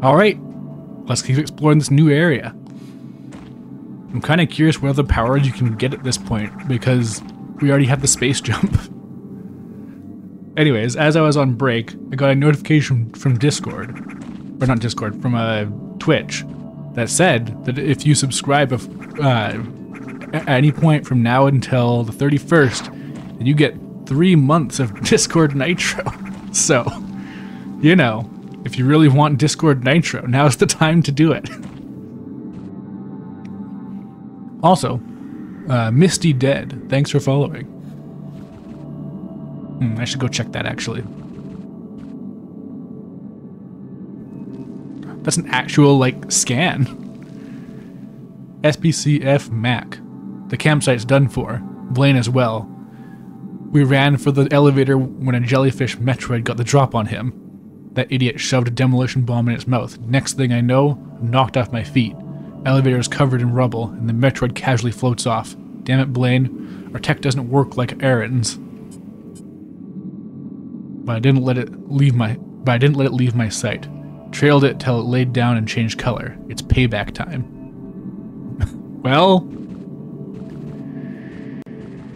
All right, let's keep exploring this new area. I'm kind of curious what other powers you can get at this point because we already have the space jump. Anyways, as I was on break, I got a notification from Discord, or not Discord, from uh, Twitch, that said that if you subscribe uh, at any point from now until the 31st, then you get three months of Discord Nitro. So, you know, if you really want Discord Nitro, now's the time to do it. Also, uh, Misty Dead, thanks for following. Hmm, I should go check that actually. That's an actual, like, scan. SPCF Mac. The campsite's done for. Blaine as well. We ran for the elevator when a jellyfish Metroid got the drop on him. That idiot shoved a demolition bomb in its mouth. Next thing I know, knocked off my feet. Elevator is covered in rubble, and the Metroid casually floats off. Damn it, Blaine. Our tech doesn't work like Aaron's. But I didn't let it leave my but I didn't let it leave my sight. Trailed it till it laid down and changed color. It's payback time. well,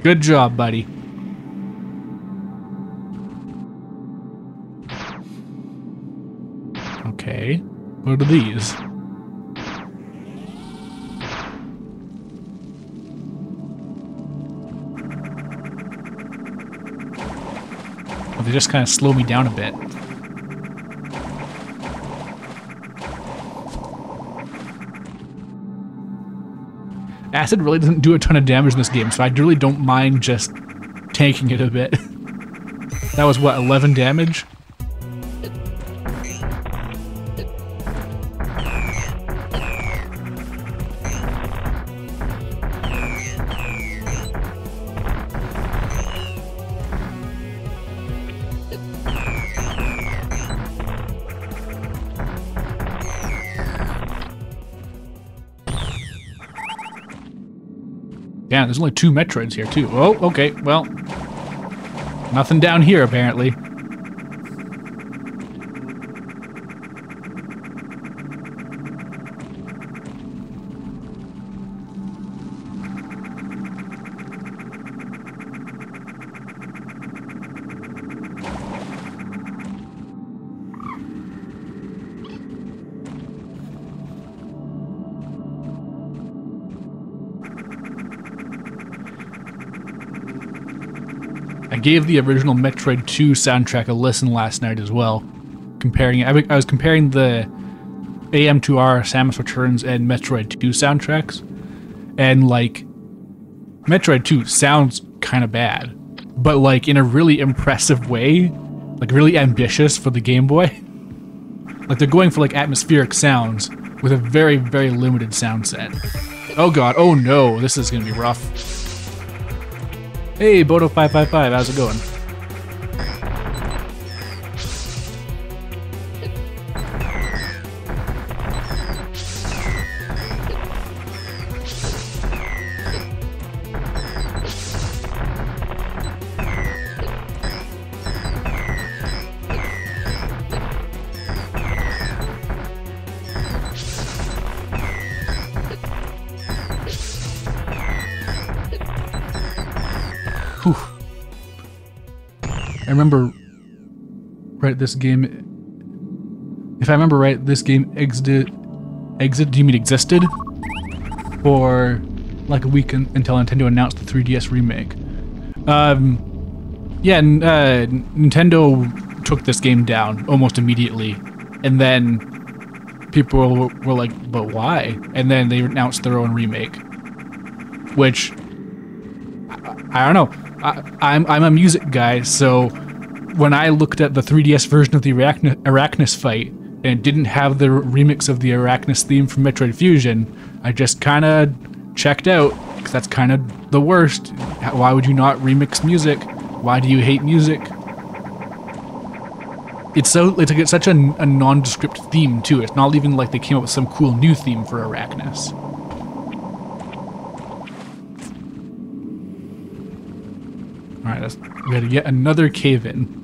good job, buddy. Okay, what are these? Well, they just kind of slow me down a bit. Acid really doesn't do a ton of damage in this game, so I really don't mind just tanking it a bit. that was, what, 11 damage? Yeah, there's only two Metroids here, too. Oh, okay, well. Nothing down here, apparently. Gave the original Metroid 2 soundtrack a listen last night as well, comparing it. I was comparing the AM2R, Samus Returns, and Metroid 2 soundtracks, and like Metroid 2 sounds kind of bad, but like in a really impressive way, like really ambitious for the Game Boy. Like they're going for like atmospheric sounds with a very very limited sound set. Oh god, oh no, this is gonna be rough. Hey, Bodo555, how's it going? Right this game if I remember right, this game exited exit do you mean existed? For like a week un until Nintendo announced the 3DS remake. Um yeah, uh, Nintendo took this game down almost immediately, and then people were, were like, "But why?" And then they announced their own remake, which I, I don't know. I, I'm I'm a music guy, so when I looked at the 3DS version of the Arachn Arachnus fight and didn't have the remix of the Arachnus theme from Metroid Fusion, I just kind of checked out because that's kind of the worst. Why would you not remix music? Why do you hate music? It's so it's like it's such a, a nondescript theme too. It's not even like they came up with some cool new theme for Arachnus. Alright, we had yet another cave in.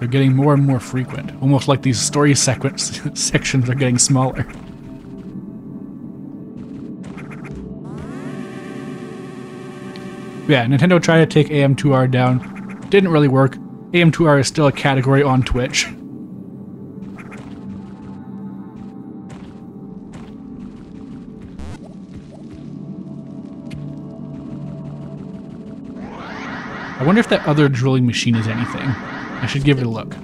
They're getting more and more frequent, almost like these story sequence sections are getting smaller. Yeah, Nintendo tried to take AM2R down. Didn't really work. AM2R is still a category on Twitch. I wonder if that other drilling machine is anything. I should give it a look.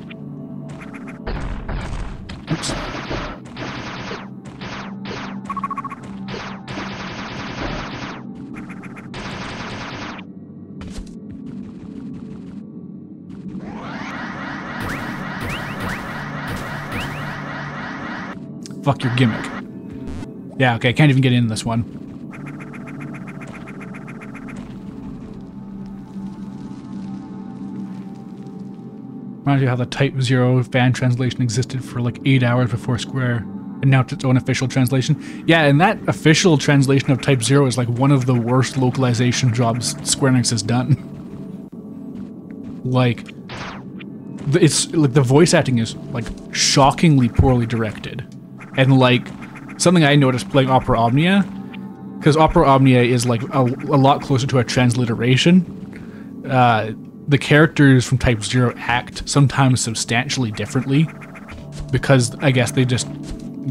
Oops. Fuck your gimmick. Yeah, okay, can't even get in this one. Reminds you how the Type Zero fan translation existed for like eight hours before Square announced its own official translation. Yeah, and that official translation of Type Zero is like one of the worst localization jobs Square Enix has done. like, it's like the voice acting is like shockingly poorly directed, and like something I noticed playing Opera Omnia, because Opera Omnia is like a, a lot closer to a transliteration. Uh, the characters from Type Zero act sometimes substantially differently because I guess they just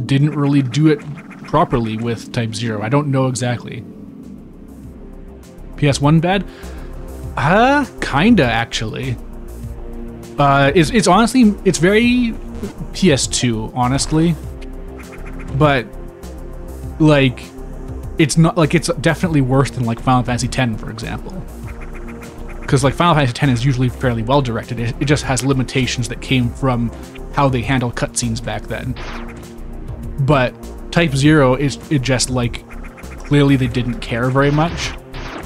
didn't really do it properly with Type Zero. I don't know exactly. PS1 bad? Uh, kinda actually. Uh, it's, it's honestly, it's very PS2, honestly. But, like, it's not, like, it's definitely worse than, like, Final Fantasy X, for example because like Final Fantasy X is usually fairly well directed. It, it, just has limitations that came from how they handled cutscenes back then. But Type Zero is it just like clearly they didn't care very much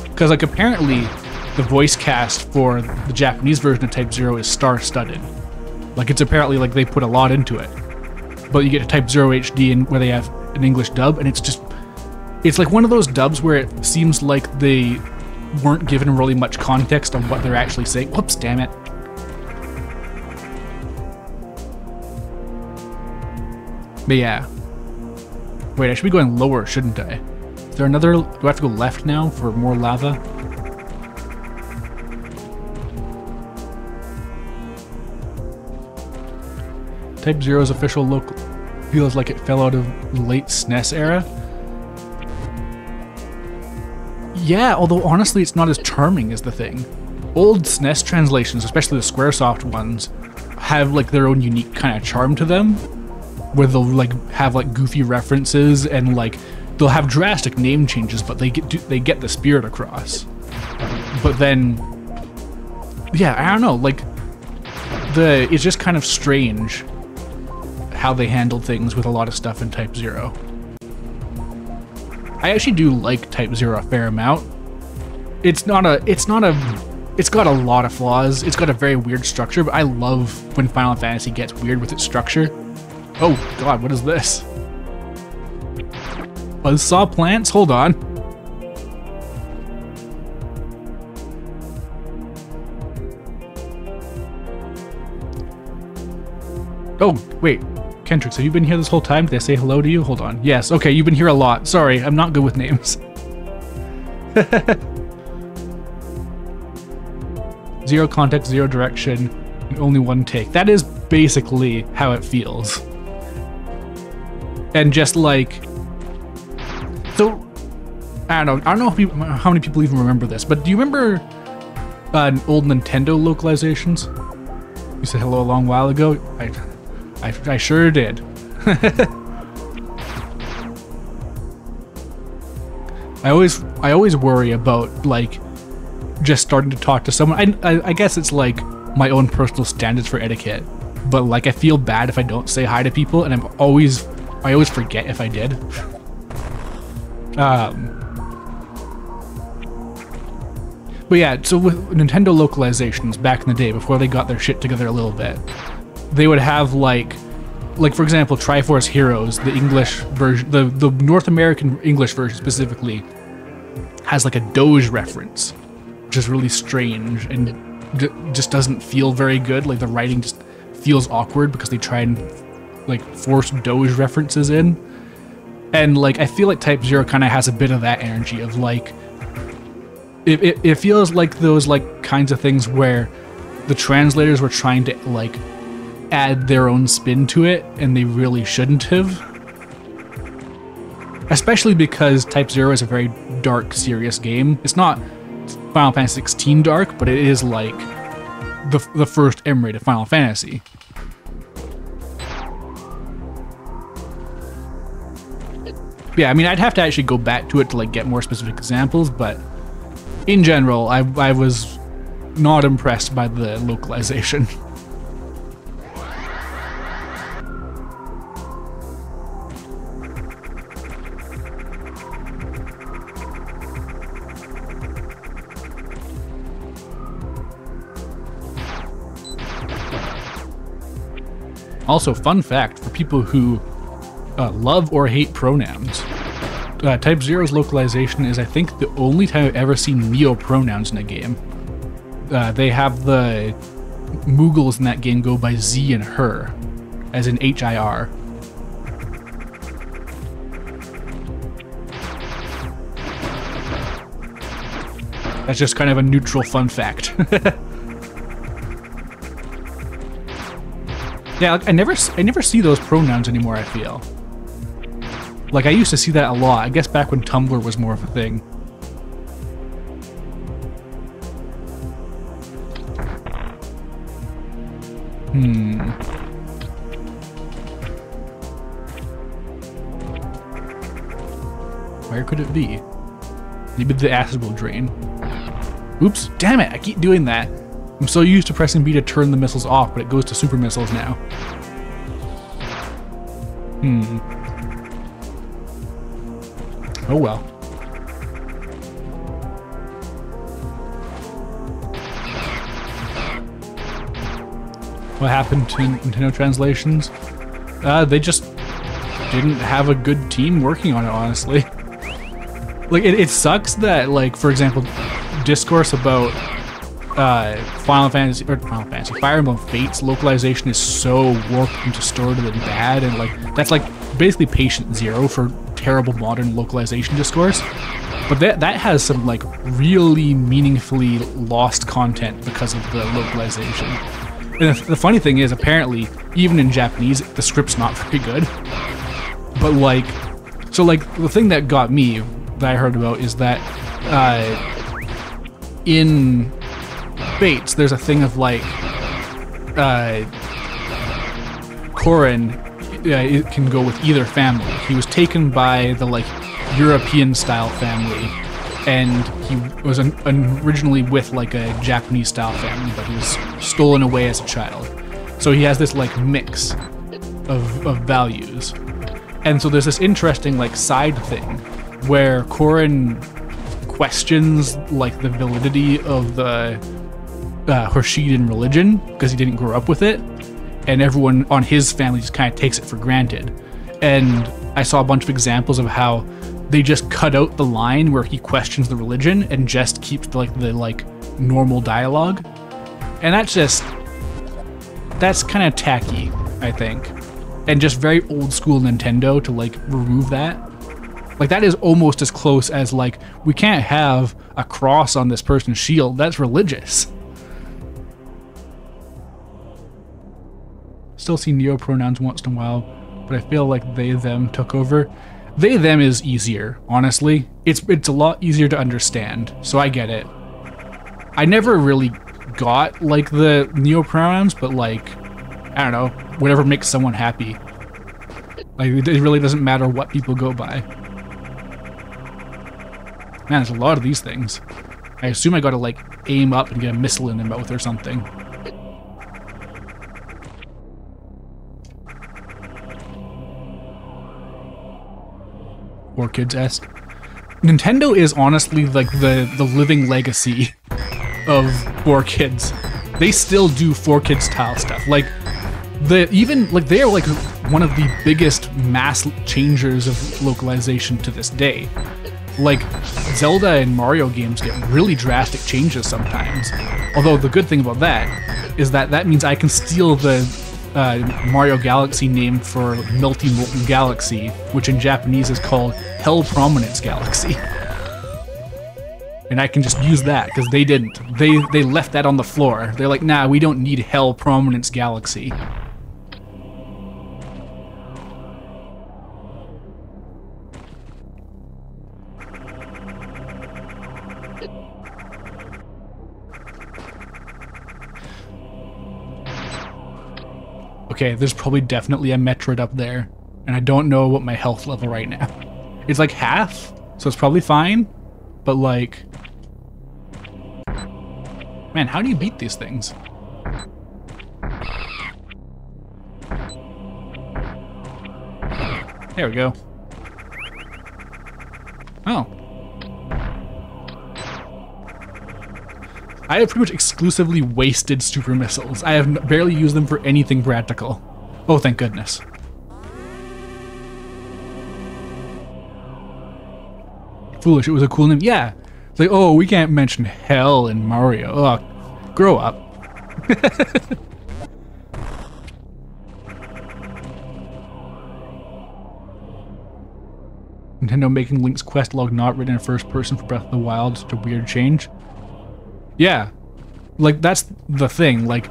because like apparently the voice cast for the Japanese version of Type Zero is star-studded. Like it's apparently like they put a lot into it. But you get to Type Zero HD and where they have an English dub, and it's just it's like one of those dubs where it seems like they weren't given really much context on what they're actually saying. Whoops, damn it. But yeah. Wait, I should be going lower, shouldn't I? Is there another... Do I have to go left now for more lava? Type Zero's official look feels like it fell out of late SNES era. Yeah, although honestly, it's not as charming as the thing. Old SNES translations, especially the Squaresoft ones, have like their own unique kind of charm to them, where they'll like have like goofy references and like they'll have drastic name changes, but they get they get the spirit across. But then, yeah, I don't know, like the it's just kind of strange how they handle things with a lot of stuff in Type Zero. I actually do like Type Zero a fair amount. It's not a, it's not a, it's got a lot of flaws. It's got a very weird structure, but I love when Final Fantasy gets weird with its structure. Oh god, what is this? Buzzsaw plants? Hold on. Oh, wait. Kentrix, have you been here this whole time? Did I say hello to you? Hold on. Yes, okay, you've been here a lot. Sorry, I'm not good with names. zero context, zero direction, and only one take. That is basically how it feels. And just like... So, I don't know. I don't know people, how many people even remember this, but do you remember uh, old Nintendo localizations? You said hello a long while ago. I, I, I sure did. I always I always worry about like just starting to talk to someone. I, I, I guess it's like my own personal standards for etiquette, but like I feel bad if I don't say hi to people, and I'm always I always forget if I did. um. But yeah, so with Nintendo localizations back in the day, before they got their shit together a little bit, they would have like like for example triforce heroes the english version the the north american english version specifically has like a doge reference which is really strange and just doesn't feel very good like the writing just feels awkward because they try and like force Doge references in. And like I feel like Type Zero kind of has a bit of that energy of like it, it, it feels like those like kinds of things where the translators were trying to like add their own spin to it and they really shouldn't have. Especially because Type Zero is a very dark, serious game. It's not Final Fantasy 16 dark, but it is like the, the first M-rated Final Fantasy. Yeah, I mean, I'd have to actually go back to it to like get more specific examples, but in general, I, I was not impressed by the localization. Also, fun fact for people who uh, love or hate pronouns, uh, Type Zero's localization is, I think, the only time I've ever seen Neo pronouns in a game. Uh, they have the Moogles in that game go by ze and hir, as in H I R. That's just kind of a neutral fun fact. Yeah, I never I never see those pronouns anymore. I feel like I used to see that a lot. I guess back when Tumblr was more of a thing. Hmm. Where could it be? Maybe the acid will drain. Oops, damn it, I keep doing that. I'm so used to pressing B to turn the missiles off, but it goes to super missiles now. Hmm. Oh well. What happened to Nintendo translations? Uh, they just didn't have a good team working on it, honestly. Like, it, it sucks that, like, for example, discourse about uh, Final Fantasy or Final Fantasy Fire Emblem Fates localization is so warped and distorted and bad, and like that's like basically patient zero for terrible modern localization discourse. But that that has some like really meaningfully lost content because of the localization. And the, the funny thing is, apparently, even in Japanese, the script's not very good. But like, so like the thing that got me that I heard about is that uh, in There's a thing of like uh, Corrin uh, can go with either family. He was taken by the like European style family, and he was an, originally with like a Japanese style family, but he was stolen away as a child. So he has this like mix of, of values, and so there's this interesting like side thing where Corrin questions like the validity of the uh, Hoshidan religion because he didn't grow up with it, and everyone on his family just kind of takes it for granted. And I saw a bunch of examples of how they just cut out the line where he questions the religion and just keeps the, like the like normal dialogue, and that's just that's kind of tacky, I think, and just very old school Nintendo to like remove that. Like that is almost as close as like we can't have a cross on this person's shield. That's religious. Still see neo pronouns once in a while, but I feel like they them took over. They them is easier, honestly. It's it's a lot easier to understand, so I get it. I never really got like the neo pronouns, but like I don't know, whatever makes someone happy. Like it really doesn't matter what people go by. Man, there's a lot of these things. I assume I gotta like aim up and get a missile in the mouth or something. 4Kids esque. Nintendo is honestly like the the living legacy of 4Kids. They still do 4Kids style stuff. Like the even like they are like one of the biggest mass changers of localization to this day. Like Zelda and Mario games get really drastic changes sometimes. Although the good thing about that is that that means I can steal the uh, Mario Galaxy name for Melty Molten Galaxy, which in Japanese is called Hell Prominence Galaxy. And I can just use that because they didn't. They they left that on the floor. They're like, nah, we don't need Hell Prominence Galaxy. Okay, there's probably definitely a Metroid up there, and I don't know what my health level right now. It's like half, so it's probably fine, but like... Man, how do you beat these things? There we go. Oh. I have pretty much exclusively wasted super missiles. I have barely used them for anything practical. Oh, thank goodness. Foolish, it was a cool name. Yeah. It's like, oh, we can't mention hell in Mario. Oh, grow up. Nintendo making Link's quest log not written in first person for Breath of the Wild, such a weird change. Yeah. Like, that's the thing. Like,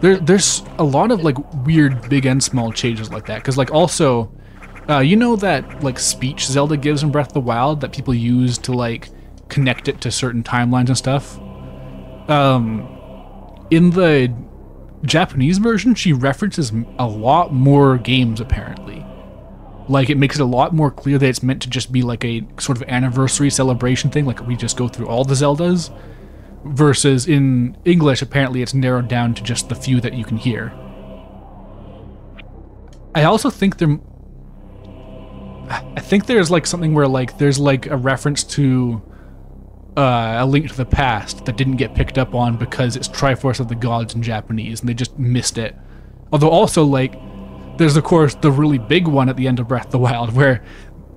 there, there's a lot of, like, weird big and small changes like that. Because, like, also, uh, you know that, like, speech Zelda gives in Breath of the Wild that people use to, like, connect it to certain timelines and stuff? Um, in the Japanese version, she references a lot more games, apparently. Like, it makes it a lot more clear that it's meant to just be, like, a sort of anniversary celebration thing. Like, we just go through all the Zeldas versus in English, apparently it's narrowed down to just the few that you can hear. I also think there. I think there's like something where like there's like a reference to uh, a link to the past that didn't get picked up on because it's Triforce of the Gods in Japanese and they just missed it. Although also like there's of course the really big one at the end of Breath of the Wild where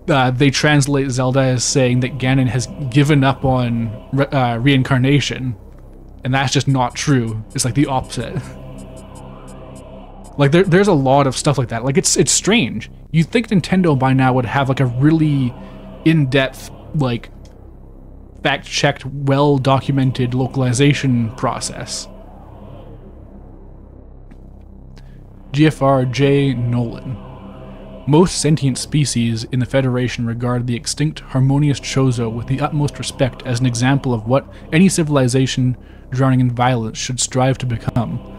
uh, they translate Zelda as saying that Ganon has given up on re uh, reincarnation, and that's just not true. It's like the opposite. like there, there's a lot of stuff like that. Like it's it's strange. You'd think Nintendo by now would have like a really in-depth, like fact-checked, well-documented localization process. GFR J Nolan. Most sentient species in the Federation regard the extinct harmonious Chozo with the utmost respect as an example of what any civilization drowning in violence should strive to become.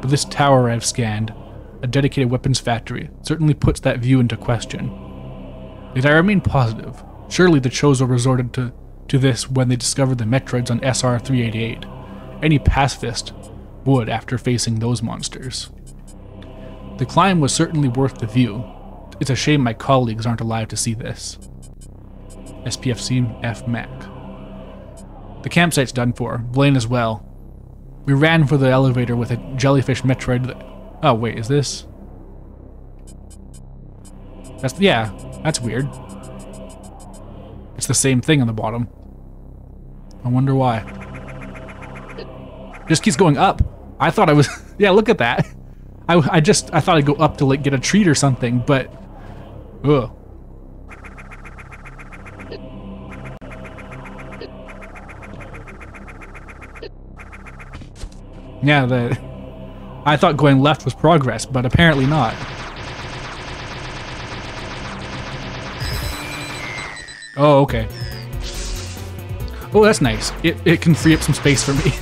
But this tower I've scanned, a dedicated weapons factory, certainly puts that view into question. Yet I remain positive. Surely the Chozo resorted to, to this when they discovered the Metroids on SR-388. Any pacifist would after facing those monsters. The climb was certainly worth the view. It's a shame my colleagues aren't alive to see this. SPFC F Mac. The campsite's done for. Blaine as well. We ran for the elevator with a jellyfish Metroid that... Oh, wait, is this? That's... Yeah, that's weird. It's the same thing on the bottom. I wonder why. Just keeps going up. I thought I was... yeah, look at that. I, I just, I thought I'd go up to like get a treat or something, but, ugh. Yeah, the, I thought going left was progress, but apparently not. Oh, okay. Oh, that's nice. It, it can free up some space for me.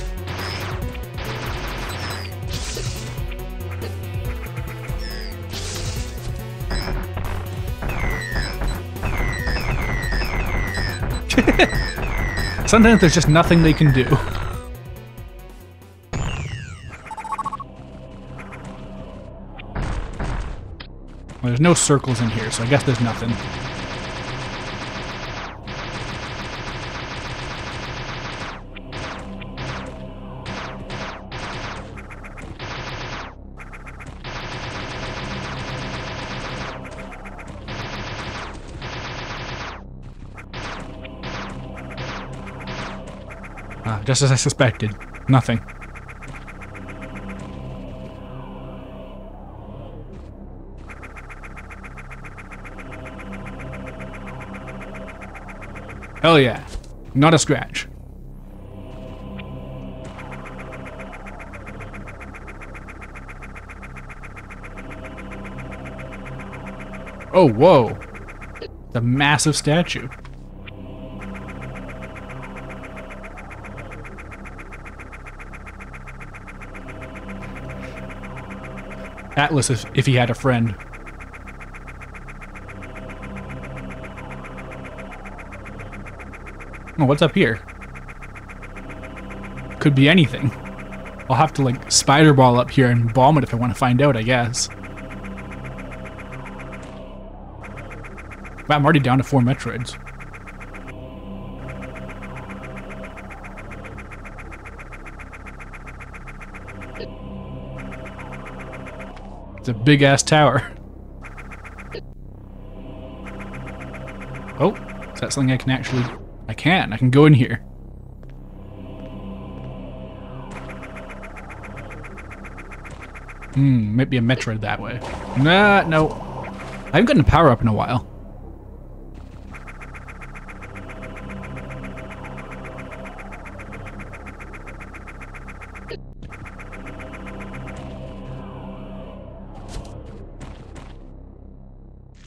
Sometimes there's just nothing they can do. There's no circles in here, so I guess there's nothing. Ah, just as I suspected. Nothing. Hell yeah. Not a scratch. Oh, whoa. The massive statue. Atlas if, if he had a friend. Oh, what's up here? Could be anything. I'll have to like spider ball up here and bomb it if I want to find out, I guess. Wow, I'm already down to four Metroids. It's a big ass tower. Oh, is that something I can actually... Can, I can go in here. Hmm, might be a Metroid that way. Nah, no. I haven't gotten a power up in a while.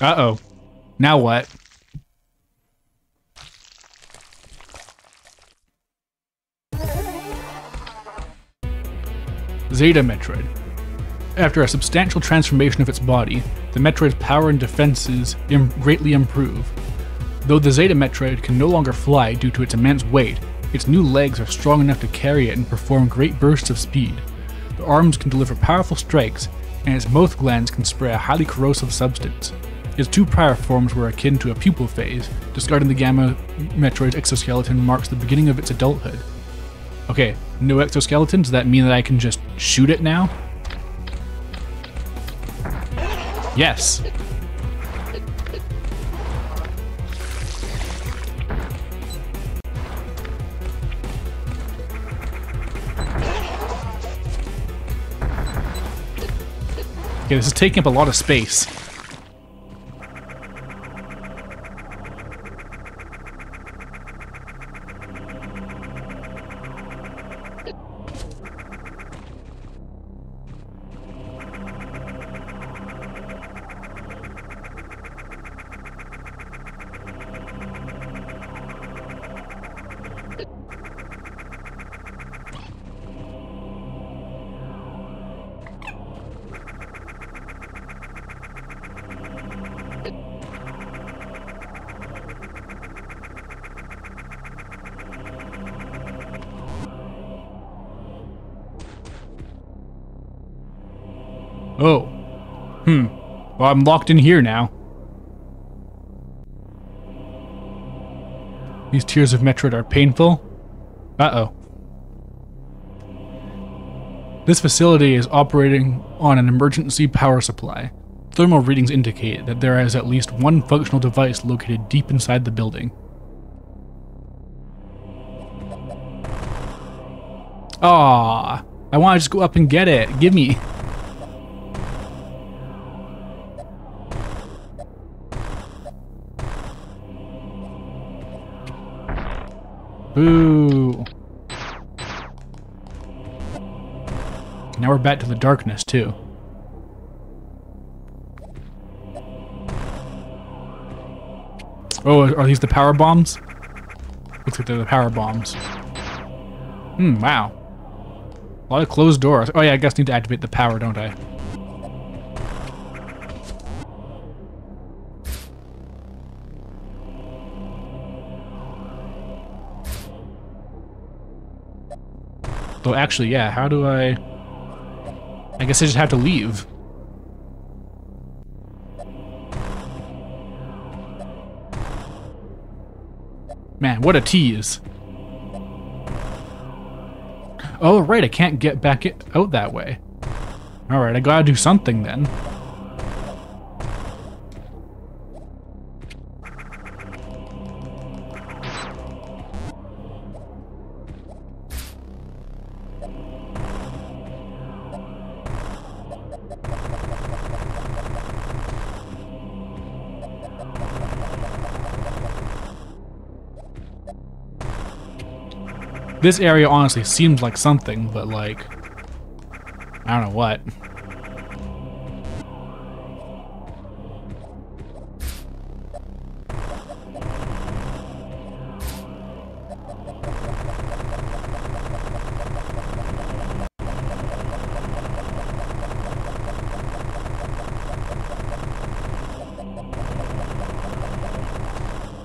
Uh-oh. Now what? Zeta Metroid. After a substantial transformation of its body, the Metroid's power and defenses Im greatly improve. Though the Zeta Metroid can no longer fly due to its immense weight, its new legs are strong enough to carry it and perform great bursts of speed. The arms can deliver powerful strikes, and its mouth glands can spray a highly corrosive substance. Its two prior forms were akin to a pupal phase. Discarding the Gamma Metroid's exoskeleton marks the beginning of its adulthood. Okay, no exoskeleton, does that mean that I can just shoot it now? Yes. Okay, this is taking up a lot of space. I'm locked in here now. These tiers of Metroid are painful. Uh-oh. This facility is operating on an emergency power supply. Thermal readings indicate that there is at least one functional device located deep inside the building. Ah, I want to just go up and get it. Give me. Now we're back to the darkness, too. Oh, are these the power bombs? Looks like they're the power bombs. Hmm, wow. A lot of closed doors. Oh yeah, I guess I need to activate the power, don't I? Oh, actually, yeah, how do I... I guess I just have to leave. Man, what a tease. Oh, right, I can't get back out that way. Alright, I gotta do something then. This area honestly seems like something, but like, I don't know what.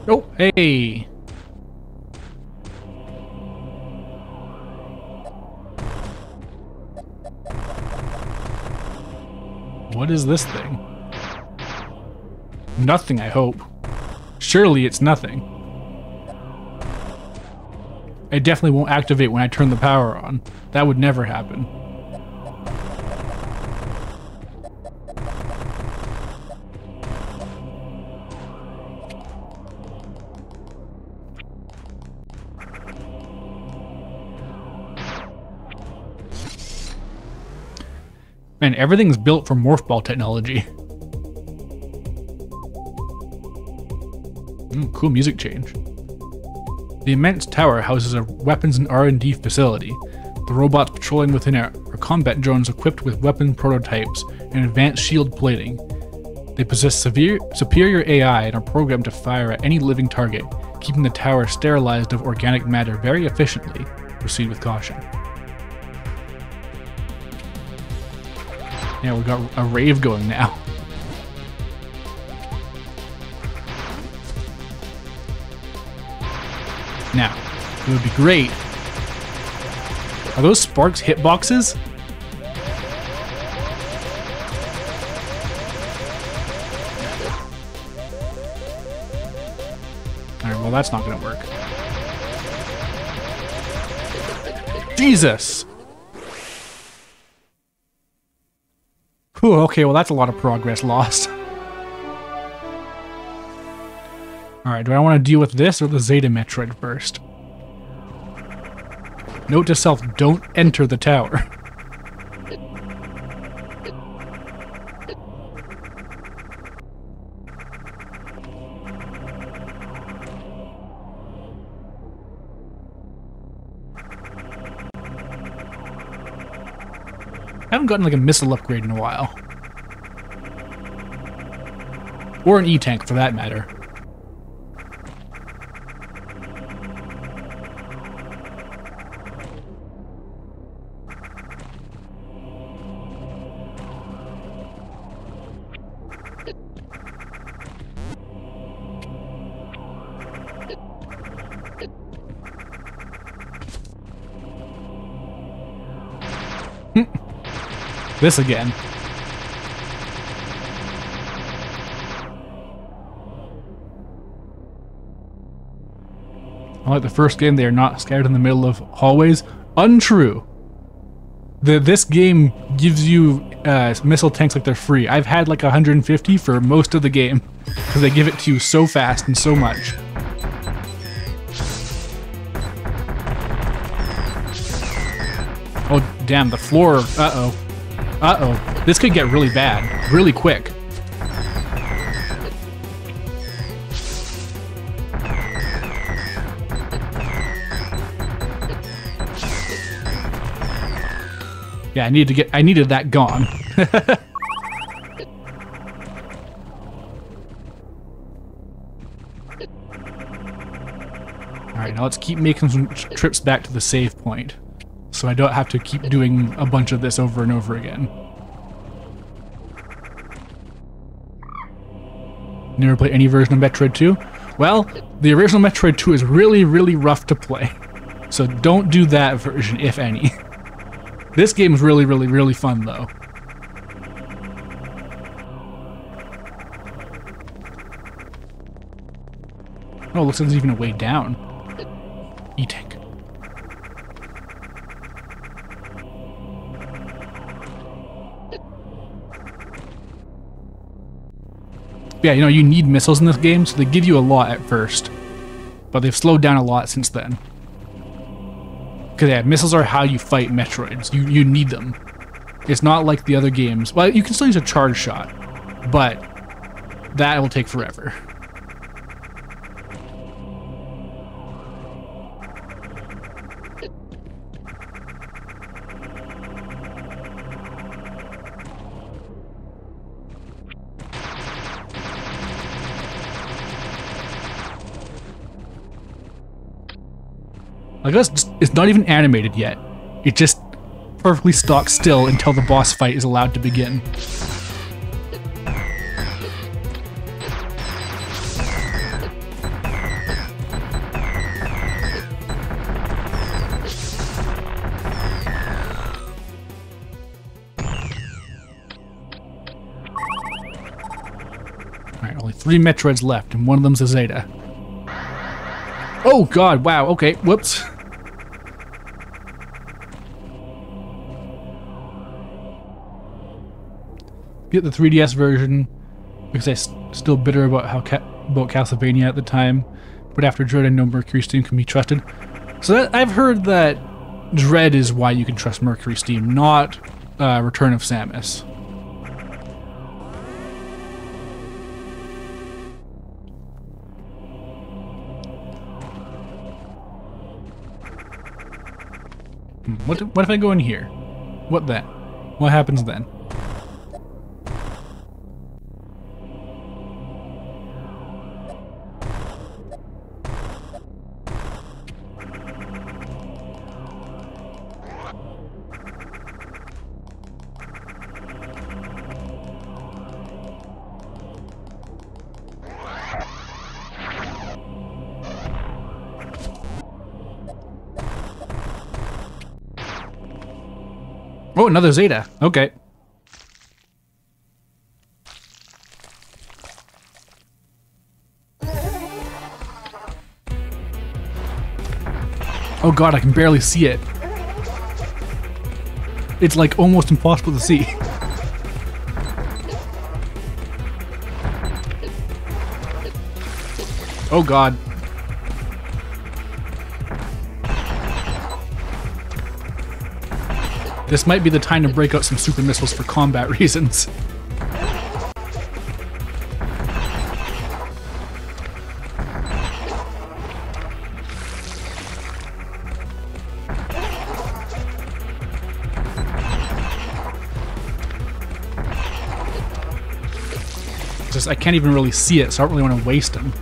Oh, hey. This thing? Nothing, I hope. Surely it's nothing. It definitely won't activate when I turn the power on. That would never happen. Man, everything's built for morph ball technology. Cool music change. The immense tower houses a weapons and R&D facility. The robots patrolling within it are combat drones equipped with weapon prototypes and advanced shield plating. They possess severe, superior AI and are programmed to fire at any living target, keeping the tower sterilized of organic matter very efficiently. Proceed with caution. Yeah, we've got a rave going now. Now, it would be great. Are those sparks hitboxes? Alright, well that's not gonna work. Jesus! Okay, well that's a lot of progress lost. Alright, do I want to deal with this or the Zeta Metroid first? Note to self, don't enter the tower. I haven't gotten like a missile upgrade in a while. Or an E-tank for that matter. This again. Unlike the first game, they are not scattered in the middle of hallways. Untrue. The, this game gives you uh, missile tanks like they're free. I've had like 150 for most of the game because they give it to you so fast and so much. Oh, damn, the floor. Uh-oh. Uh-oh. This could get really bad, really quick. Yeah, I needed to get I needed that gone. Alright, now let's keep making some trips back to the save point. So I don't have to keep doing a bunch of this over and over again. Never played any version of Metroid 2? Well, the original Metroid 2 is really, really rough to play. So don't do that version, if any. This game is really, really, really fun, though. Oh, looks like there's even a way down. E-tank. Yeah, you know, you need missiles in this game, so they give you a lot at first. But they've slowed down a lot since then. Because yeah, missiles are how you fight Metroids. You you need them. It's not like the other games. Well, you can still use a charge shot, but that will take forever. Like that's just, it's not even animated yet. It just perfectly stock still until the boss fight is allowed to begin. Alright, only three Metroids left, and one of them's a Zeta. Oh god, wow, okay, whoops. Get the 3DS version because I s- still bitter about how ca- about Castlevania at the time, but after Dread, I know Mercury Steam can be trusted. So that, I've heard that Dread is why you can trust Mercury Steam, not uh, Return of Samus. Hmm, What, what if I go in here? What then? What happens then? Another Zeta. Okay. Oh god, I can barely see it. It's like almost impossible to see. Oh god. This might be the time to break out some super missiles for combat reasons. Just I can't even really see it, so I don't really want to waste them.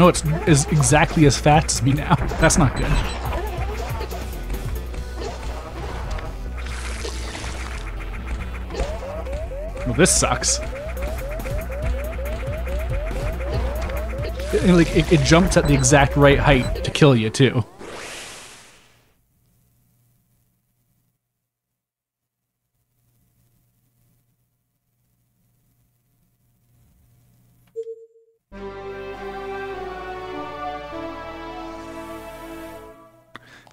No, it's is exactly as fast as me now. That's not good. Well, this sucks. It, like it, it jumps at the exact right height to kill you too.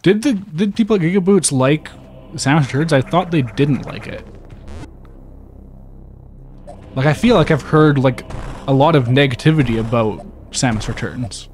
Did the did people at Gigaboots like Samus Returns? I thought they didn't like it. Like I feel like I've heard like a lot of negativity about Samus Returns.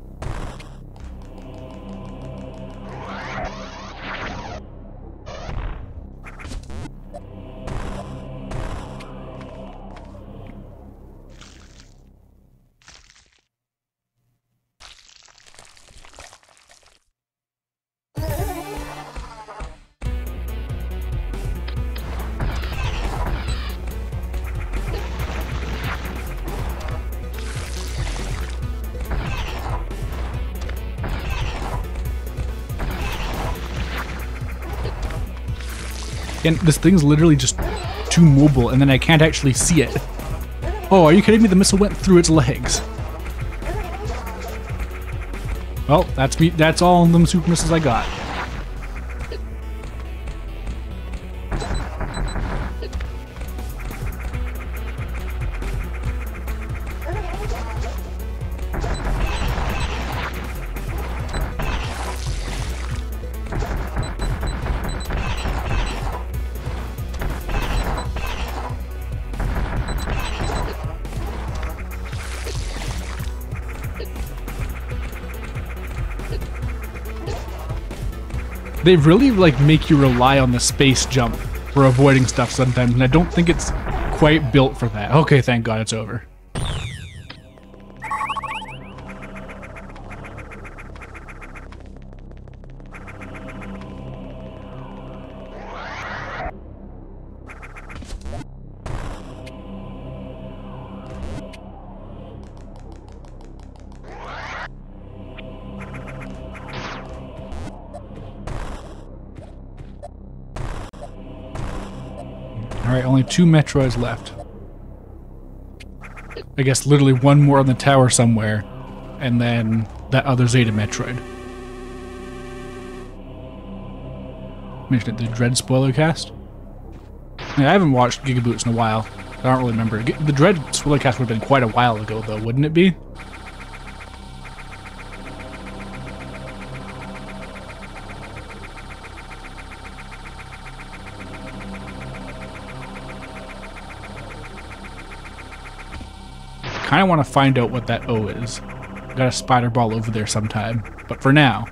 And this thing's literally just too mobile, and then I can't actually see it. Oh, are you kidding me? The missile went through its legs. Well, that's me. That's all them super missiles I got. They really like make you rely on the space jump for avoiding stuff sometimes, and I don't think it's quite built for that. Okay, thank God it's over. Alright, only two Metroids left. I guess literally one more on the tower somewhere, and then that other Zeta Metroid. Mentioned it, the Dread spoiler cast. I haven't watched Gigaboots in a while. I don't really remember. The Dread spoiler cast would have been quite a while ago, though, wouldn't it be? Kind of want to find out what that O is. Got a spider ball over there sometime. But for now,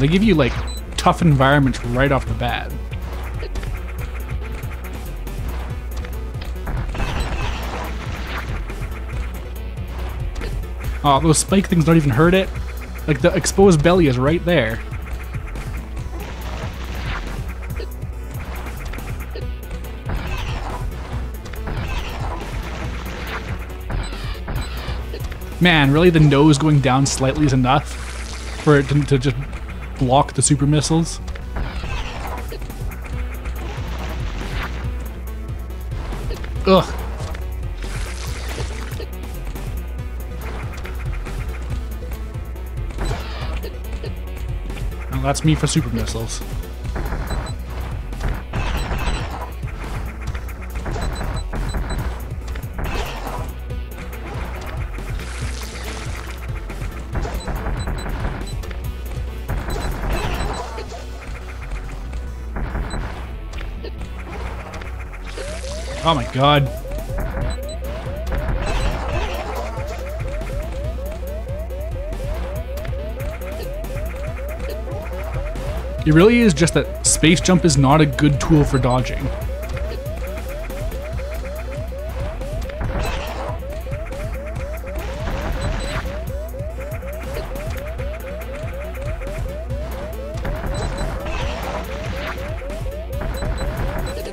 they give you like tough environments right off the bat. Oh, those spike things don't even hurt it. Like the exposed belly is right there. Man, really the nose going down slightly is enough for it to, to just block the super missiles. Ugh. That's me for super missiles. Oh my god. It really is just that space jump is not a good tool for dodging.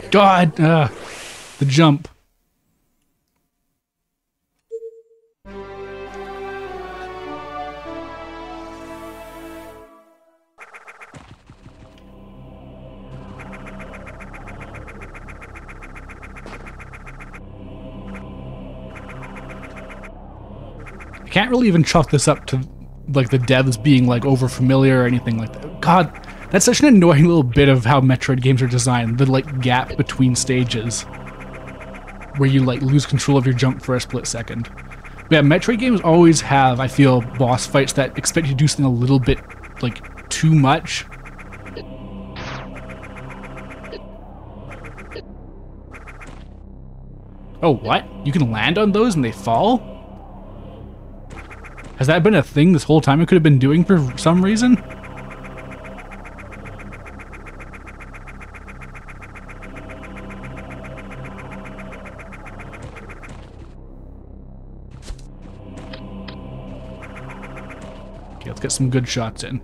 God, uh, the jump. I can't really even chalk this up to like the devs being like over familiar or anything like that. God, that's such an annoying little bit of how Metroid games are designed. The like gap between stages where you like lose control of your jump for a split second. But yeah, Metroid games always have, I feel, boss fights that expect you to do something a little bit like too much. Oh, what? You can land on those and they fall? Has that been a thing this whole time it could have been doing for some reason? Some good shots in.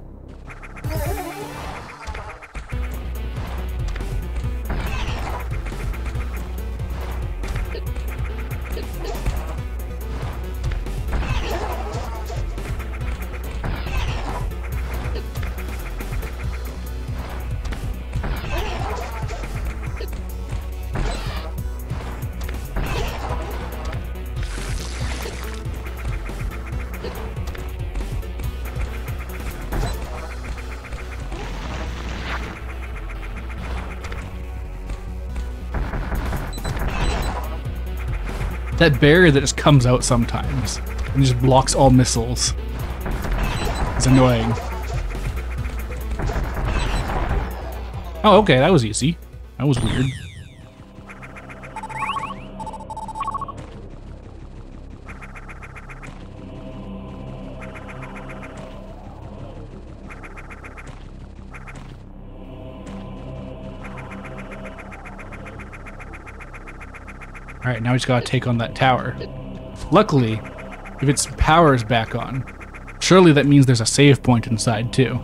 That barrier that just comes out sometimes and just blocks all missiles. It's annoying. Oh, okay, that was easy. That was weird. Alright, now we just gotta take on that tower. Luckily, if its power is back on, surely that means there's a save point inside too.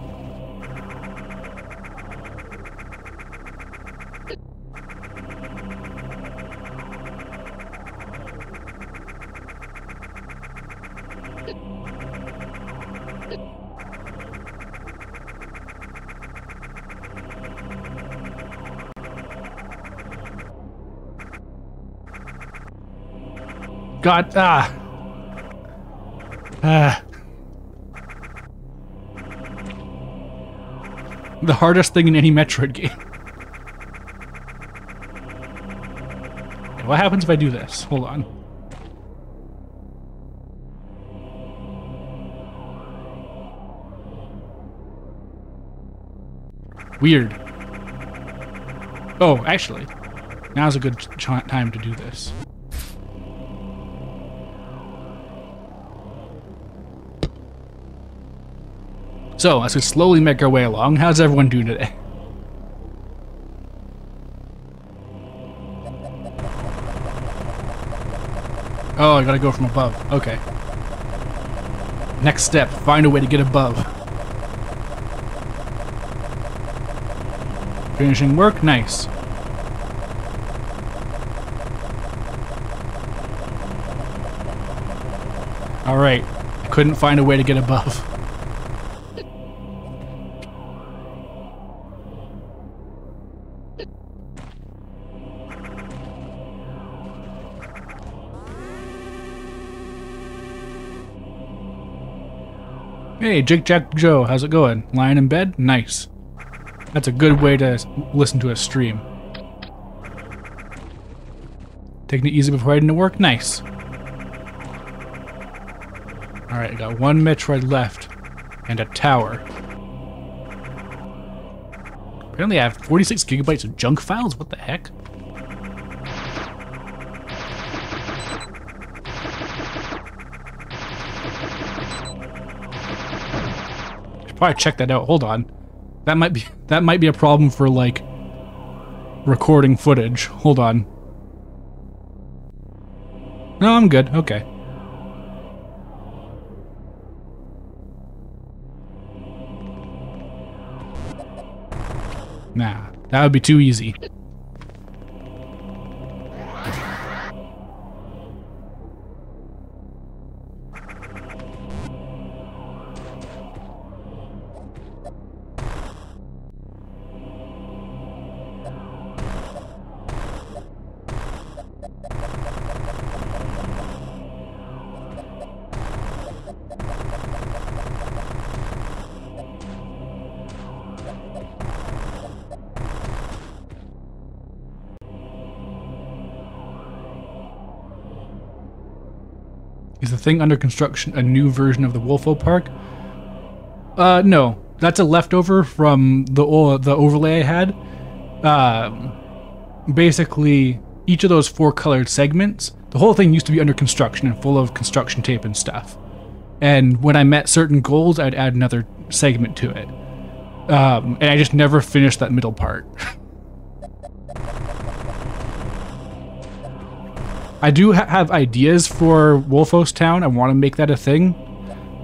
God, ah. Ah. The hardest thing in any Metroid game. what happens if I do this? Hold on. Weird. Oh, actually, now's a good time to do this. So, as we slowly make our way along, how's everyone doing today? Oh, I gotta go from above. Okay. Next step, find a way to get above. Finishing work, nice. Alright, I couldn't find a way to get above. Hey, Jake Jack Joe, how's it going? Lying in bed? Nice. That's a good way to listen to a stream. Taking it easy before heading to work? Nice. Alright, I got one Metroid left. And a tower. Apparently I have 46 gigabytes of junk files? What the heck? Probably check that out. Hold on. That might be that might be a problem for like recording footage. Hold on. No, I'm good. Okay. Nah, that would be too easy. Thing under construction a new version of the Wolfo Park? Uh, no. That's a leftover from the the overlay I had. Um, basically, each of those four colored segments, the whole thing used to be under construction and full of construction tape and stuff. And when I met certain goals, I'd add another segment to it. Um, and I just never finished that middle part. I do ha have ideas for Wolfos Town. I want to make that a thing.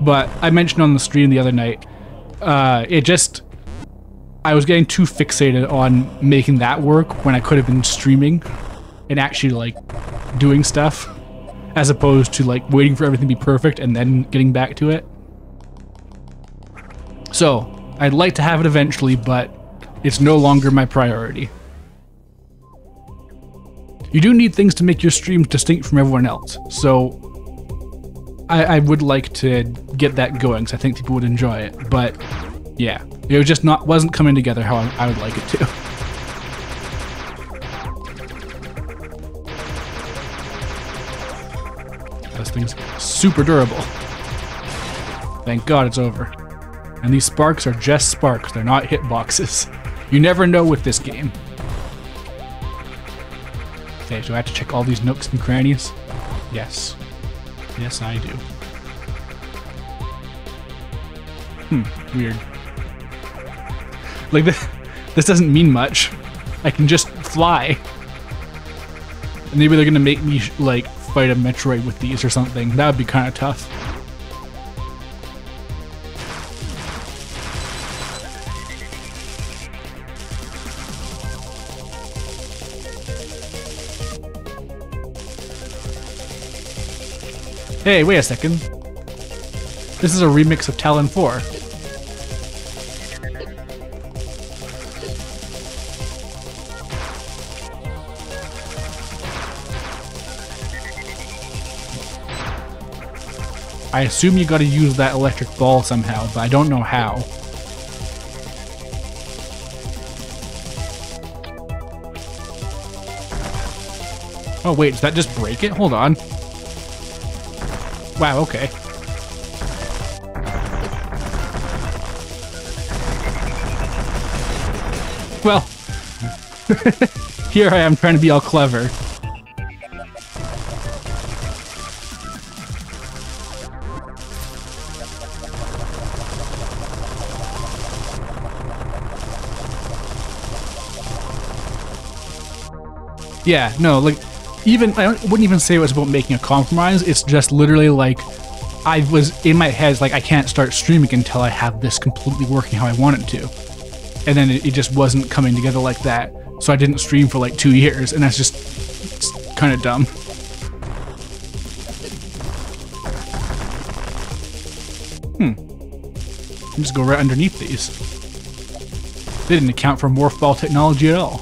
But I mentioned on the stream the other night, uh, it just... I was getting too fixated on making that work when I could have been streaming and actually, like, doing stuff. As opposed to, like, waiting for everything to be perfect and then getting back to it. So, I'd like to have it eventually, but it's no longer my priority. You do need things to make your streams distinct from everyone else, so I, I would like to get that going because I think people would enjoy it. But yeah, it was just not wasn't coming together how I, I would like it to. this thing's super durable. Thank God it's over. And these sparks are just sparks, they're not hitboxes. You never know with this game. Okay, so I have to check all these nooks and crannies? Yes. Yes, I do. Hmm, weird. Like, this, this doesn't mean much. I can just fly. Maybe they're gonna make me like fight a Metroid with these or something. That would be kind of tough. Hey, wait a second. This is a remix of Tallon 4. I assume you gotta use that electric ball somehow, but I don't know how. Oh wait, does that just break it? Hold on. Wow, okay. Well, here I am trying to be all clever. Yeah, no, like even I wouldn't even say it was about making a compromise. It's just literally like I was in my head like I can't start streaming until I have this completely working how I want it to, and then it, it just wasn't coming together like that. So I didn't stream for like two years, and that's just kind of dumb. Hmm. Just go right underneath these. They didn't account for morph ball technology at all.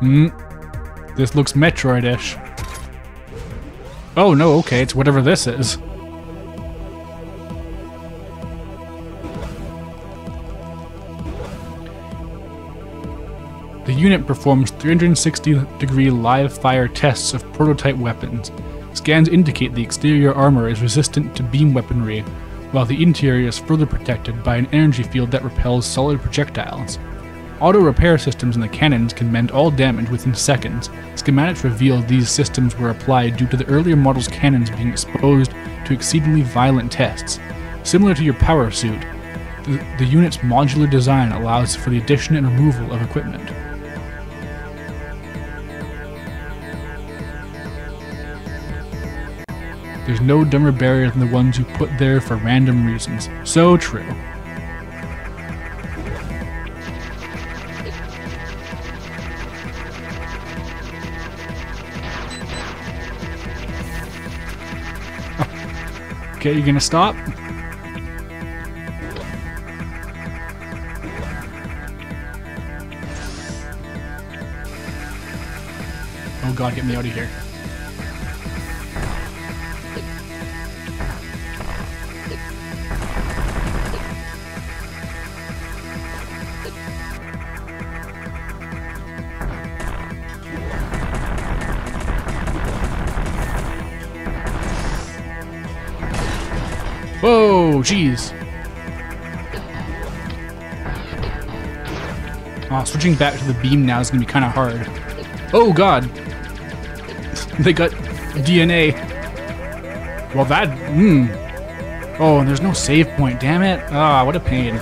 Hmm. This looks Metroid-ish. Oh no, okay, it's whatever this is. The unit performs 360 degree live fire tests of prototype weapons. Scans indicate the exterior armor is resistant to beam weaponry, while the interior is further protected by an energy field that repels solid projectiles. Auto repair systems in the cannons can mend all damage within seconds. Schematics reveal these systems were applied due to the earlier model's cannons being exposed to exceedingly violent tests. Similar to your power suit, the, the unit's modular design allows for the addition and removal of equipment. There's no dumber barrier than the ones you put there for random reasons. So true. Okay, you gonna stop? Oh god, get me out of here. Switching back to the beam now is gonna be kind of hard. Oh god. they got DNA. Well, that, hmm. Oh, and there's no save point, damn it. Ah, what a pain.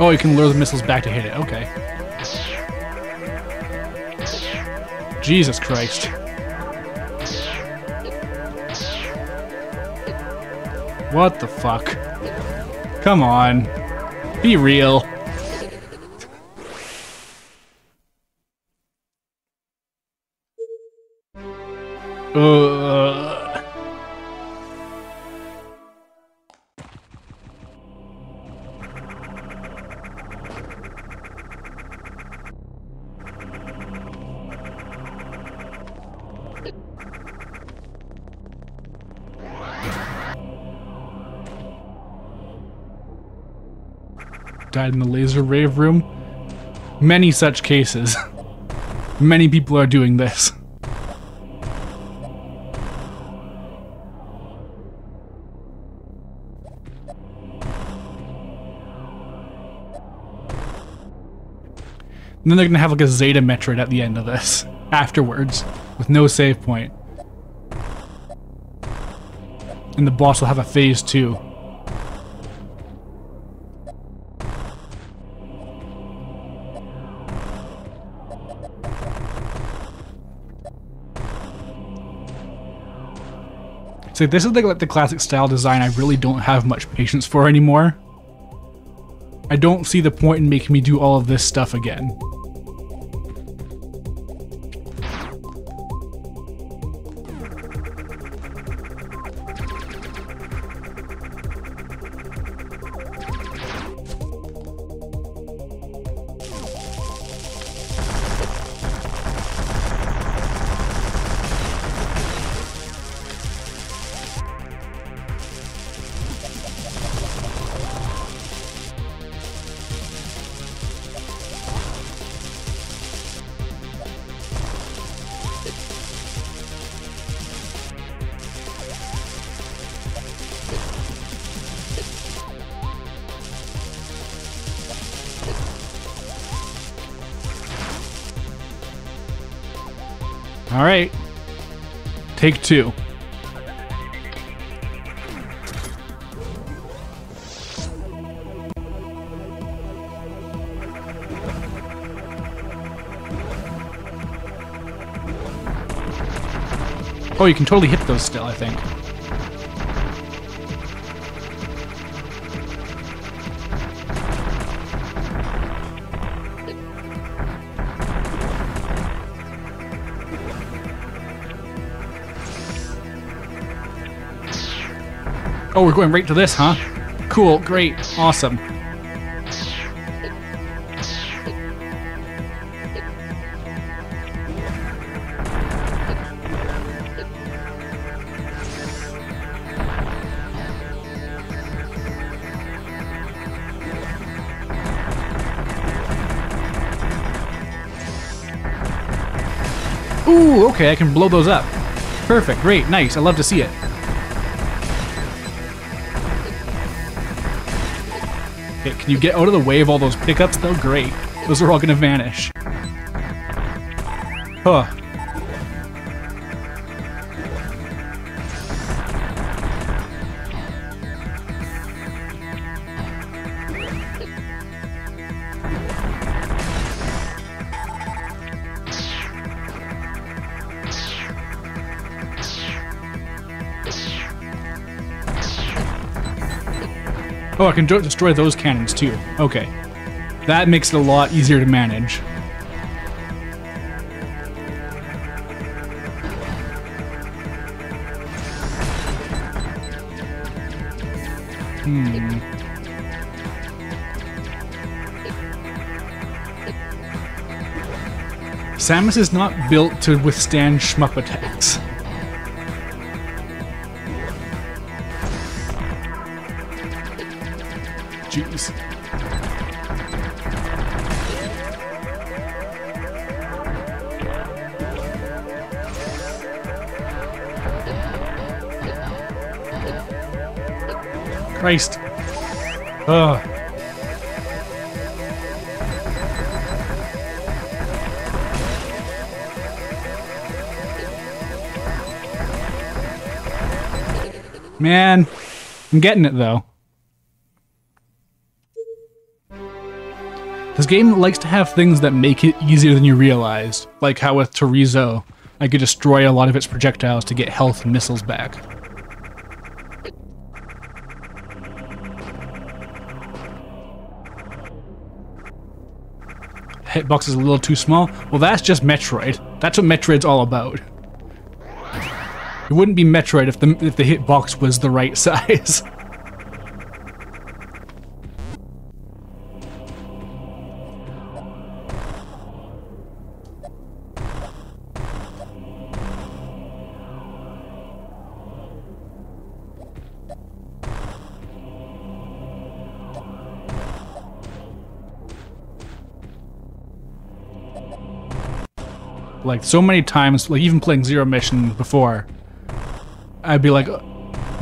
Oh, you can lure the missiles back to hit it. Okay. Jesus Christ. What the fuck? Come on. Be real. Uh. a rave room. Many such cases. Many people are doing this. And then they're gonna have like a Zeta Metroid at the end of this, afterwards, with no save point. And the boss will have a phase two. So this is the, like the classic style design I really don't have much patience for anymore. I don't see the point in making me do all of this stuff again. Take two. Oh, you can totally hit those still, I think. Oh, we're going right to this, huh? Cool, great, awesome. Ooh, okay, I can blow those up. Perfect, great, nice, I love to see it. Can you get out of the way of all those pickups though? Great. Those are all gonna vanish. Huh. Oh, I can destroy those cannons too. Okay. That makes it a lot easier to manage. Hmm. Samus is not built to withstand shmup attacks. Christ. Ugh. Man, I'm getting it though. This game likes to have things that make it easier than you realized, like how with Torizo, I could destroy a lot of its projectiles to get health and missiles back. Hitbox is a little too small. Well, that's just Metroid. That's what Metroid's all about. It wouldn't be Metroid if the if the hitbox was the right size. Like so many times, like even playing Zero Mission before, I'd be like,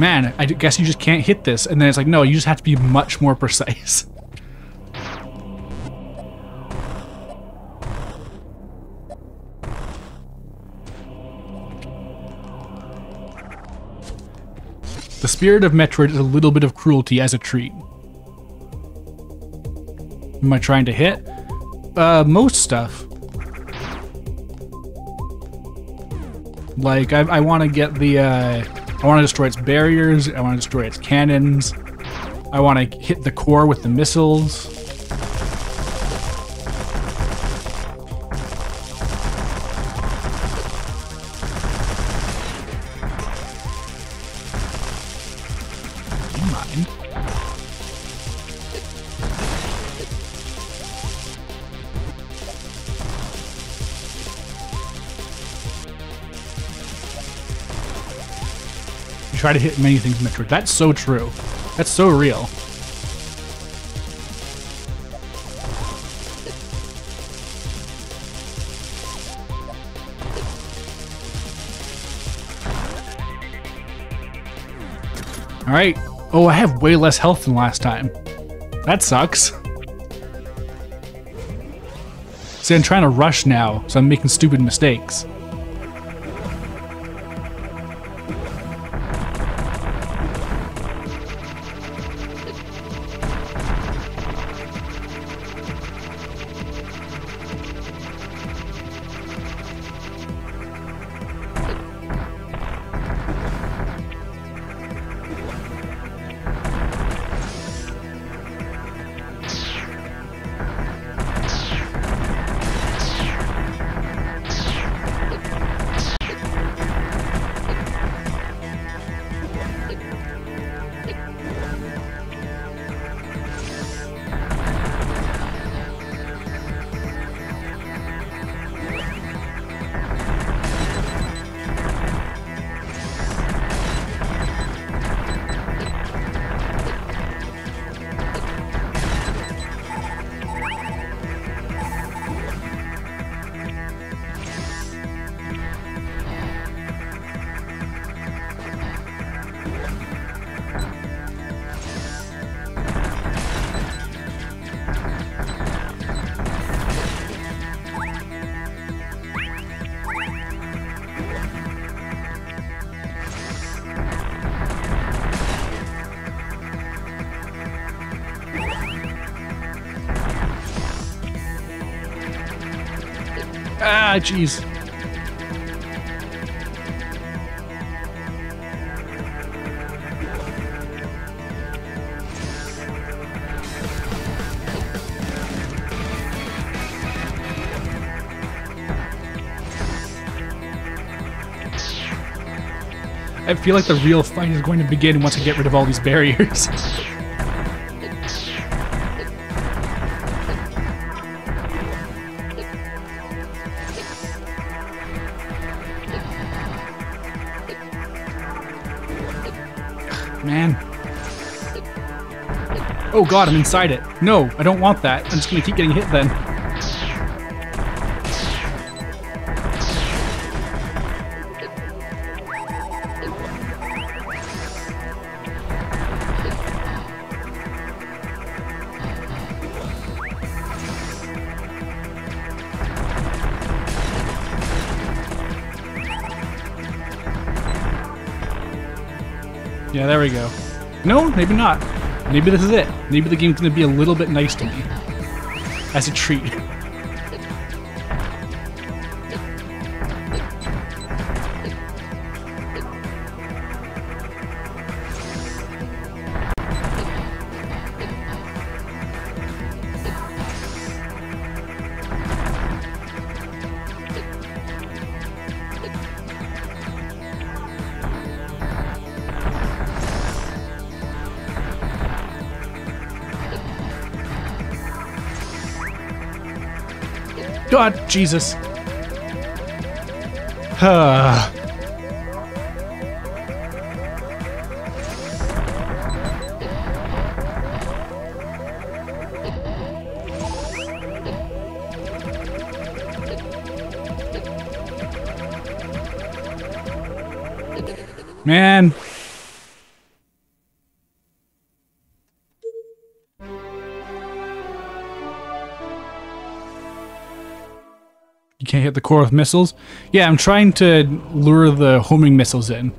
man, I guess you just can't hit this. And then it's like, no, you just have to be much more precise. The spirit of Metroid is a little bit of cruelty as a treat. Am I trying to hit? Uh, most stuff. Like, I, I want to get the, uh, I want to destroy its barriers, I want to destroy its cannons, I want to hit the core with the missiles. Try to hit many things Metroid. That's so true. That's so real. Alright. Oh, I have way less health than last time. That sucks. See, I'm trying to rush now, so I'm making stupid mistakes. Ah, jeez. I feel like the real fight is going to begin once I get rid of all these barriers. god, I'm inside it. No, I don't want that. I'm just gonna keep getting hit then. Yeah, there we go. No, maybe not. Maybe this is it. Maybe the game's gonna be a little bit nice to me. As a treat. Jesus. Ah. Man. With missiles? Yeah, I'm trying to lure the homing missiles in.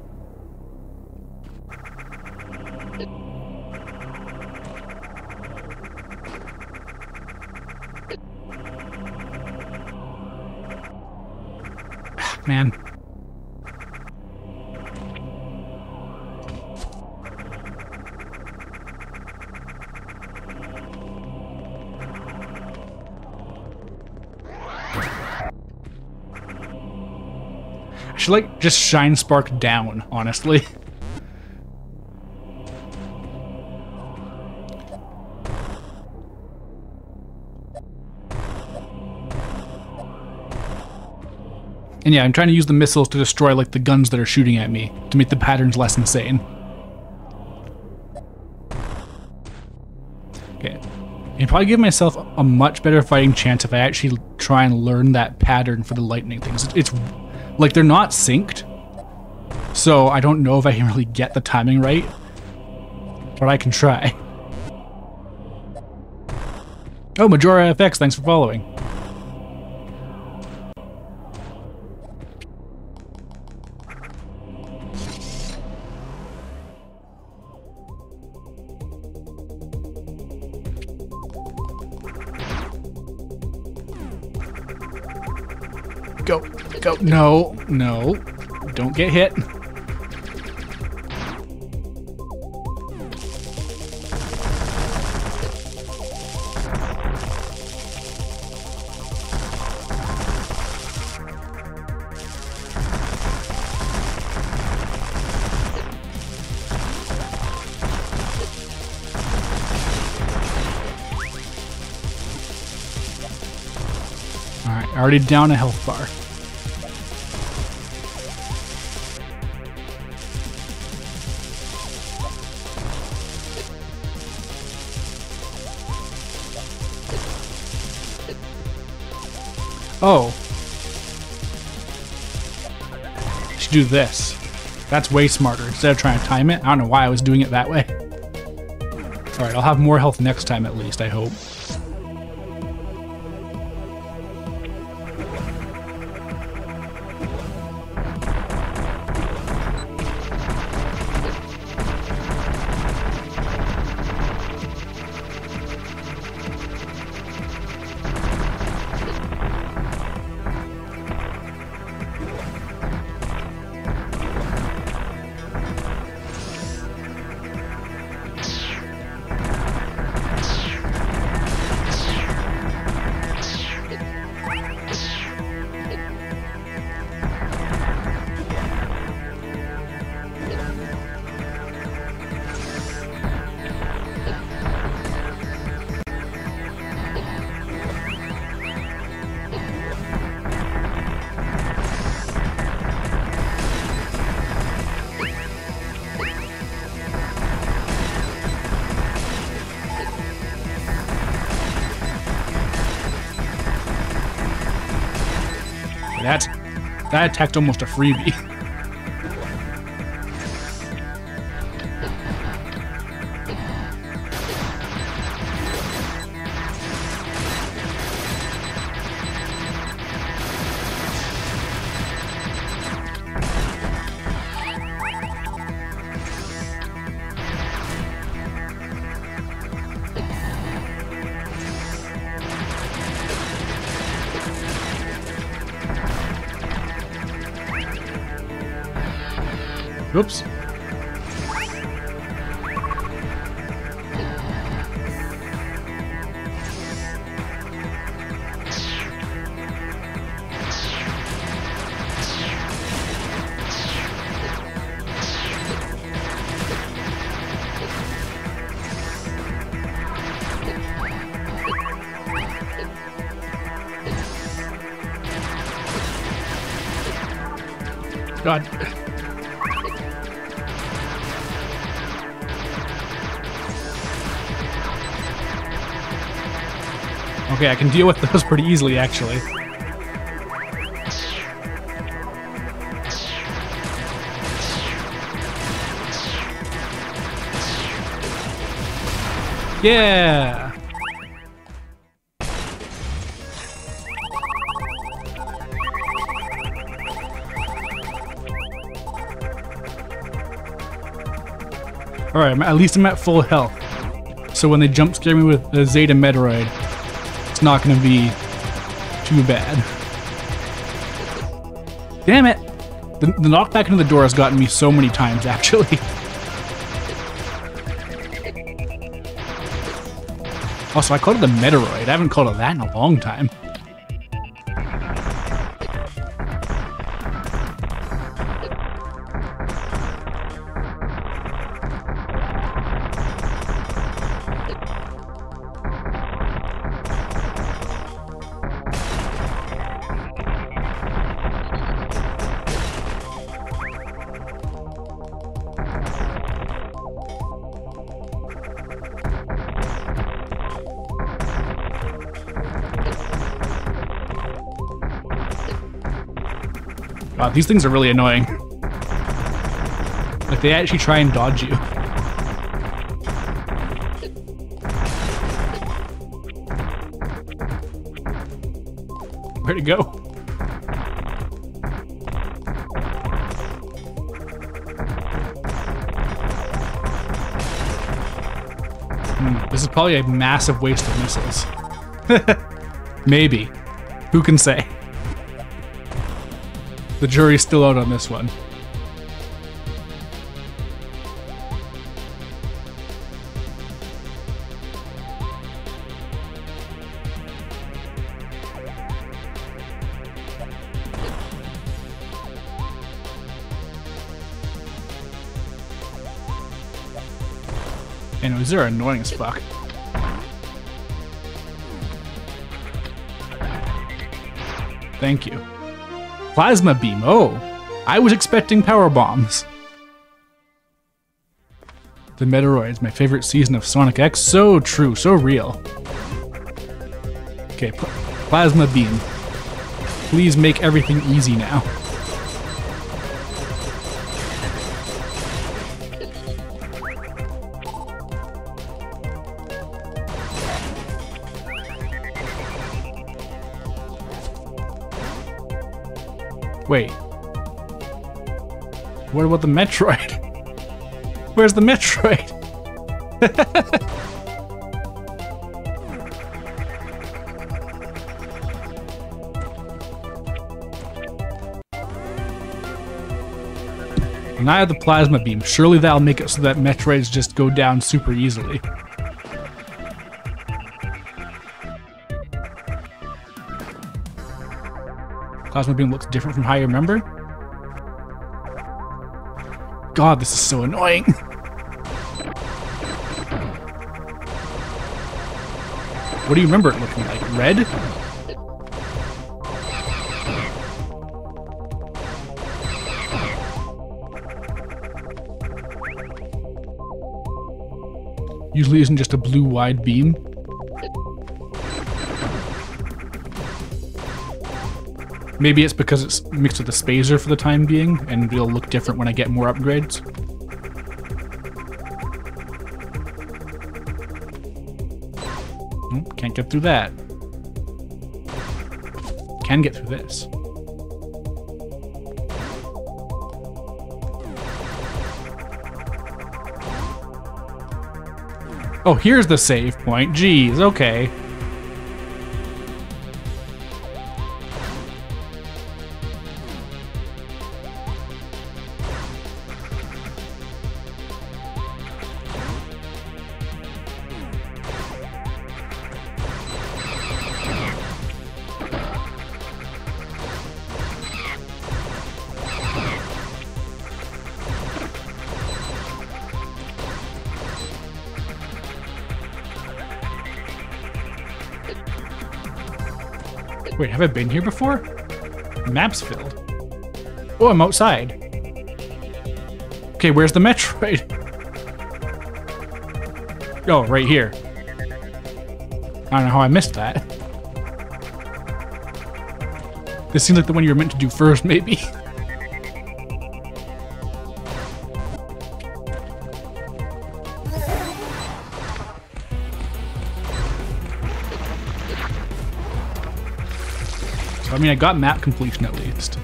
Just shine spark down, honestly. And yeah, I'm trying to use the missiles to destroy like the guns that are shooting at me to make the patterns less insane. Okay. And probably give myself a much better fighting chance if I actually try and learn that pattern for the lightning things. It's like they're not synced. So I don't know if I can really get the timing right. But I can try. Oh, Majora FX, thanks for following. Go. No, no. Don't get hit. Already down a health bar. Should do this. That's way smarter. Instead of trying to time it, I don't know why I was doing it that way. Alright, I'll have more health next time at least, I hope. That that attacked almost a freebie. Okay, I can deal with those pretty easily, actually. Yeah! Alright, at least I'm at full health. So when they jump scare me with the Zeta Metroid, it's not going to be too bad. Damn it! The, the knockback into the door has gotten me so many times, actually. Also, I called it the Metoroid. I haven't called it that in a long time. These things are really annoying. Like, they actually try and dodge you. Where'd it go? Hmm, this is probably a massive waste of missiles. Maybe. Who can say? The jury's still out on this one. Anyways, they're annoying as fuck. Thank you. Plasma beam. Oh, I was expecting power bombs. The Metoroid is my favorite season of Sonic X. So true, so real. Okay, pl plasma beam. Please make everything easy now. What about the Metroid? Where's the Metroid? and I have the plasma beam. Surely that'll make it so that Metroids just go down super easily. Plasma beam looks different from how you remember. God, this is so annoying. what do you remember it looking like? Red? Usually isn't just a blue wide beam. Maybe it's because it's mixed with the Spazer for the time being, and it'll look different when I get more upgrades. Can't get through that. Can get through this. Oh, here's the save point. Jeez, okay. Have I been here before? Map's filled. Oh, I'm outside. Okay, where's the Metroid? Oh, right here. I don't know how I missed that. This seems like the one you were meant to do first, maybe. mean, I got map completion at least.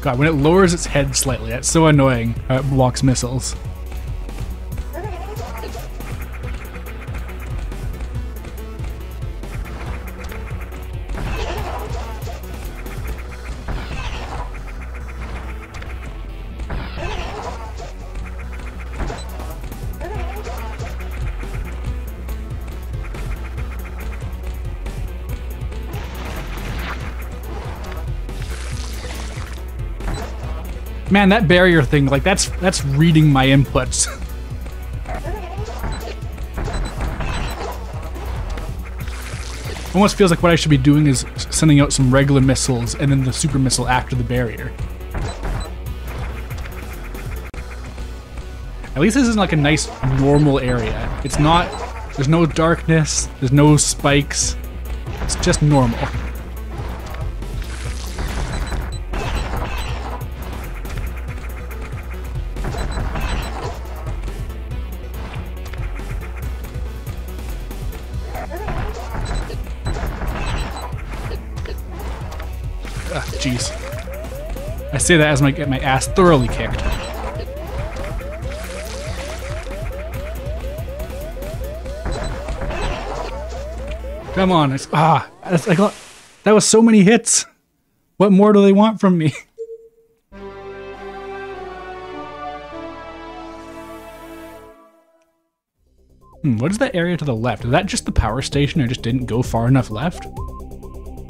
God, when it lowers its head slightly, that's so annoying how it blocks missiles. Man, that barrier thing, like that's that's reading my inputs. Almost feels like what I should be doing is sending out some regular missiles and then the super missile after the barrier. At least this is like a nice normal area. It's not, there's no darkness, there's no spikes. It's just normal. Say that as I get my ass thoroughly kicked. Come on. It's, ah, got, that was so many hits. What more do they want from me? Hmm, what is that area to the left? Is that just the power station I just didn't go far enough left?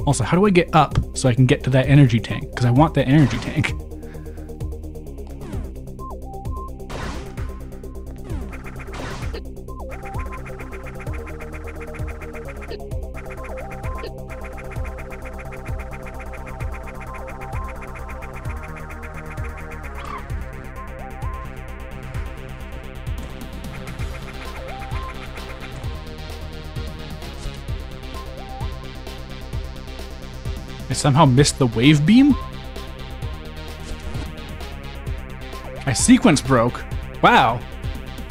Also, how do I get up so I can get to that energy tank? Because I want that energy tank. Somehow missed the wave beam? My sequence broke. Wow.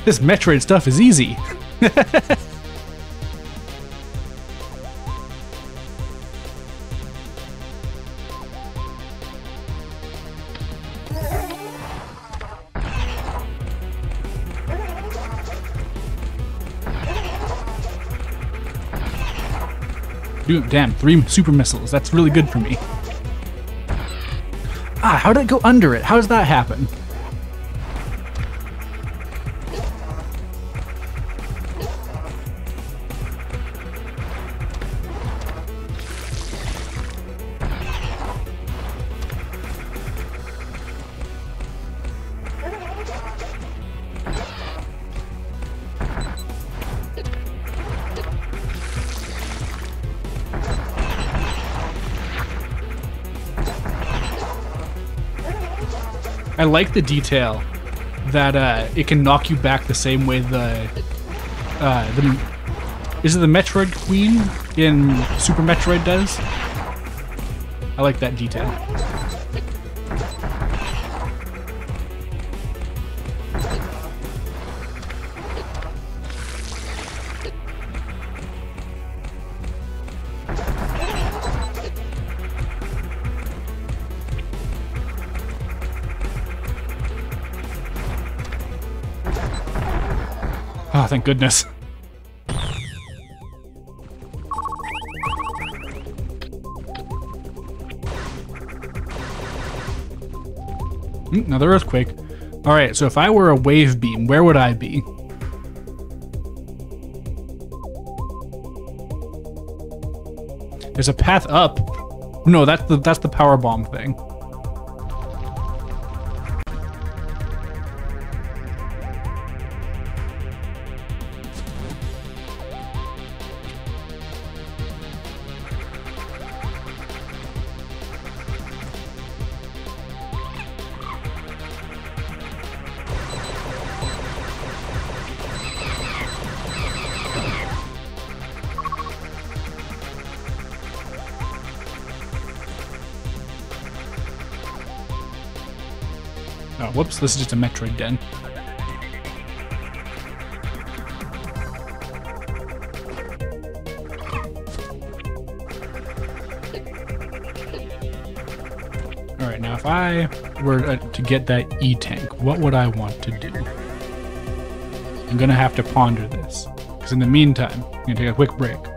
This Metroid stuff is easy. damn, three super missiles. That's really good for me. Ah, how did it go under it? How does that happen? I like the detail that uh, it can knock you back the same way the uh, the is it the Metroid Queen in Super Metroid does. I like that detail. Goodness. Mm, another earthquake. Alright, so if I were a wave beam, where would I be? There's a path up. No, that's the that's the power bomb thing. Whoops, this is just a Metroid den. Alright, now if I were uh, to get that E-Tank, what would I want to do? I'm gonna have to ponder this. Because in the meantime, I'm gonna take a quick break.